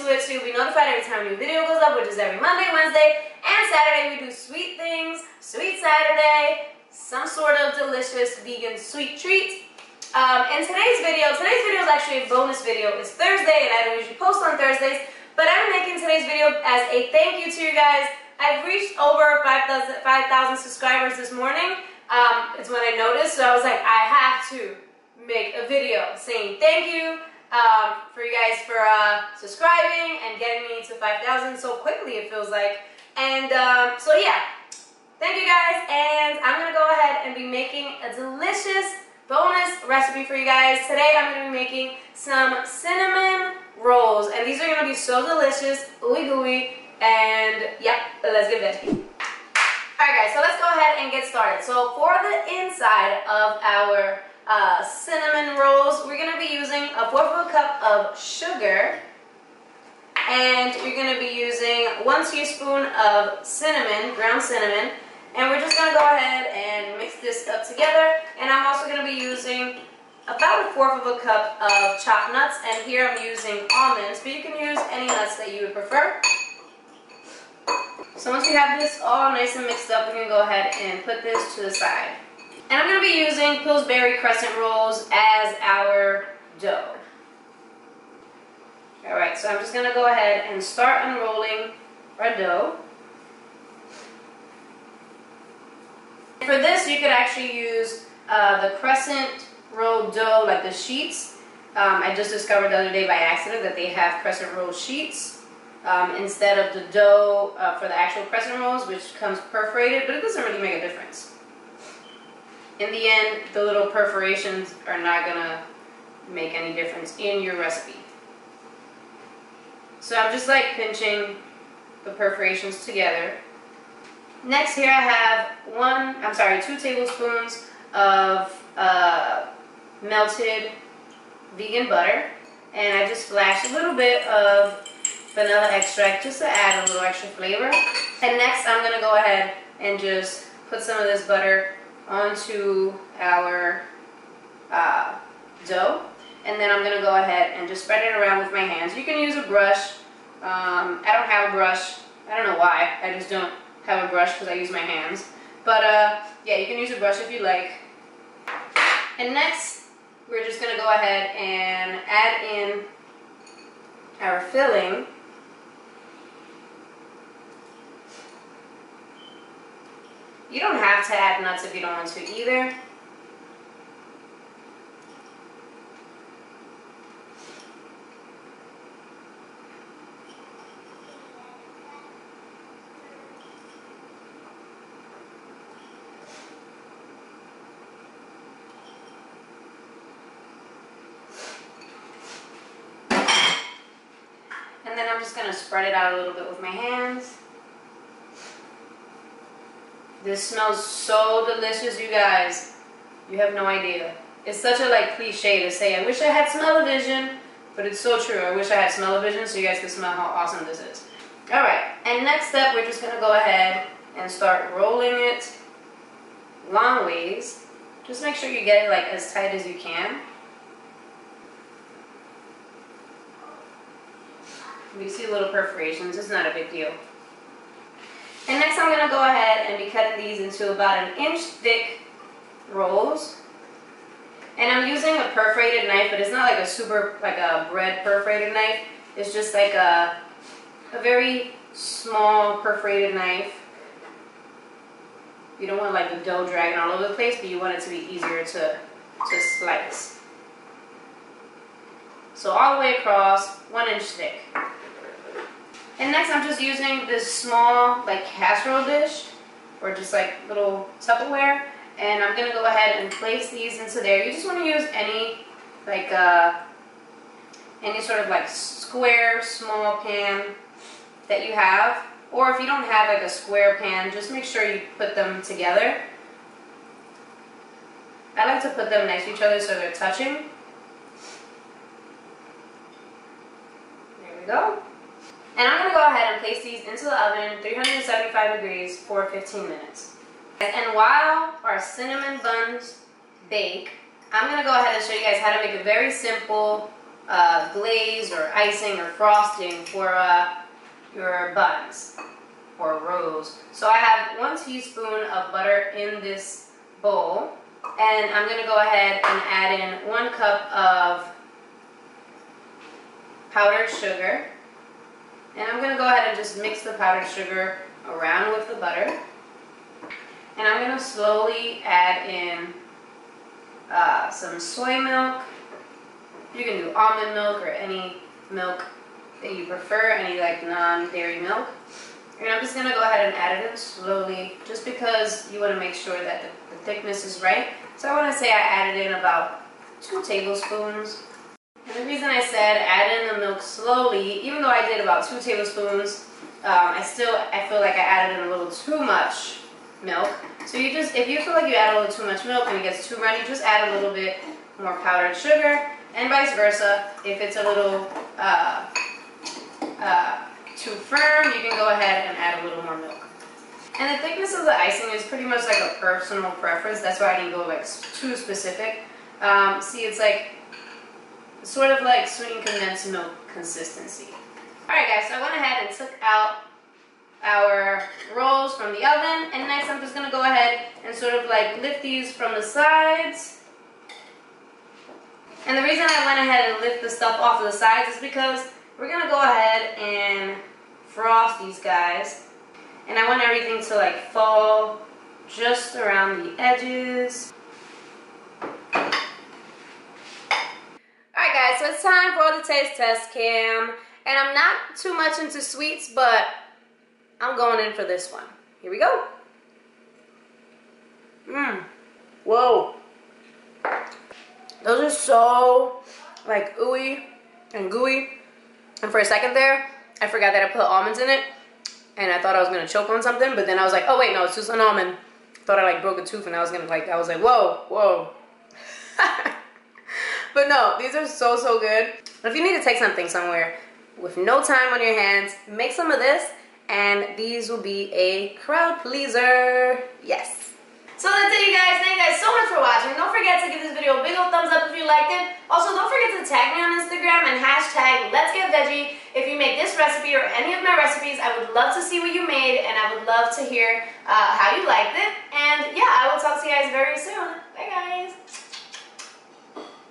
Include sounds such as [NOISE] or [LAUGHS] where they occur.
to it so you'll be notified every time a new video goes up, which is every Monday, Wednesday, and Saturday. We do sweet things, sweet Saturday, some sort of delicious vegan sweet treat. Um, in today's video, today's video is actually a bonus video. It's Thursday, and I don't usually post on Thursdays, but I'm making today's video as a thank you to you guys. I've reached over 5,000 5, subscribers this morning. Um, it's when I noticed, so I was like, I have to make a video saying thank you um, for you guys for uh, subscribing and getting me to 5,000 so quickly it feels like. And um, so yeah, thank you guys and I'm going to go ahead and be making a delicious bonus recipe for you guys. Today I'm going to be making some cinnamon rolls and these are going to be so delicious, ooey gooey, and yeah, let's get veggie. Alright guys, so let's go ahead and get started. So for the inside of our uh, cinnamon rolls. We're going to be using a fourth of a cup of sugar. And you're going to be using one teaspoon of cinnamon, ground cinnamon. And we're just going to go ahead and mix this up together. And I'm also going to be using about a fourth of a cup of chopped nuts. And here I'm using almonds, but you can use any nuts that you would prefer. So once we have this all nice and mixed up, we're going to go ahead and put this to the side. And I'm going to be using Pillsbury Crescent Rolls as our dough. Alright, so I'm just going to go ahead and start unrolling our dough. For this, you could actually use uh, the crescent roll dough, like the sheets. Um, I just discovered the other day by accident that they have crescent roll sheets um, instead of the dough uh, for the actual crescent rolls, which comes perforated, but it doesn't really make a difference in the end, the little perforations are not gonna make any difference in your recipe. So I'm just like pinching the perforations together. Next here I have one, I'm sorry, two tablespoons of uh, melted vegan butter. And I just splashed a little bit of vanilla extract just to add a little extra flavor. And next I'm gonna go ahead and just put some of this butter onto our uh, dough. And then I'm going to go ahead and just spread it around with my hands. You can use a brush. Um, I don't have a brush. I don't know why. I just don't have a brush because I use my hands. But uh, yeah, you can use a brush if you like. And next, we're just going to go ahead and add in our filling. You don't have to add nuts if you don't want to either. And then I'm just going to spread it out a little bit with my hands. This smells so delicious, you guys. You have no idea. It's such a like cliche to say, I wish I had smell-o-vision, but it's so true. I wish I had smell-o-vision so you guys can smell how awesome this is. Alright, and next up, we're just to go ahead and start rolling it long ways. Just make sure you get it like as tight as you can. You see little perforations, it's not a big deal. I'm going to go ahead and be cutting these into about an inch thick rolls. And I'm using a perforated knife, but it's not like a super, like a bread perforated knife. It's just like a, a very small perforated knife. You don't want like the dough dragging all over the place, but you want it to be easier to, to slice. So all the way across, one inch thick. And next I'm just using this small like casserole dish or just like little Tupperware and I'm gonna go ahead and place these into there. You just want to use any like uh, any sort of like square small pan that you have or if you don't have like a square pan just make sure you put them together. I like to put them next to each other so they're touching. There we go. And I'm going to go ahead and place these into the oven, 375 degrees for 15 minutes. And while our cinnamon buns bake, I'm going to go ahead and show you guys how to make a very simple uh, glaze or icing or frosting for uh, your buns or rolls. So I have one teaspoon of butter in this bowl and I'm going to go ahead and add in one cup of powdered sugar and I'm going to go ahead and just mix the powdered sugar around with the butter and I'm going to slowly add in uh, some soy milk you can do almond milk or any milk that you prefer, any like non-dairy milk. And I'm just going to go ahead and add it in slowly just because you want to make sure that the, the thickness is right. So I want to say I added in about two tablespoons. And the reason I said add in the milk slowly, even though I did about two tablespoons, um, I still, I feel like I added in a little too much milk. So you just, if you feel like you add a little too much milk and it gets too runny, just add a little bit more powdered sugar and vice versa. If it's a little uh, uh, too firm, you can go ahead and add a little more milk. And the thickness of the icing is pretty much like a personal preference. That's why I didn't go like too specific. Um, see, it's like sort of like sweetened condensed milk consistency. Alright guys, so I went ahead and took out our rolls from the oven. And next I'm just going to go ahead and sort of like lift these from the sides and the reason I went ahead and lift the stuff off of the sides is because we're going to go ahead and frost these guys. And I want everything to like fall just around the edges. Alright guys, so it's time for the taste test cam. And I'm not too much into sweets, but I'm going in for this one. Here we go. Mmm. Whoa. Those are so like ooey and gooey. And for a second there, I forgot that I put almonds in it. And I thought I was gonna choke on something, but then I was like, oh wait, no, it's just an almond. Thought I like broke a tooth and I was gonna like, I was like, whoa, whoa. [LAUGHS] but no, these are so, so good. If you need to take something somewhere with no time on your hands, make some of this and these will be a crowd pleaser. Yes. So that's it you guys. Thank you guys so much for watching. Don't forget to give this video a big old thumbs up if you liked it. Also, don't forget to tag me on Instagram and hashtag Let's Get Veggie. If you make this recipe or any of my recipes, I would love to see what you made and I would love to hear uh, how you liked it. And yeah, I will talk to you guys very soon. Bye guys.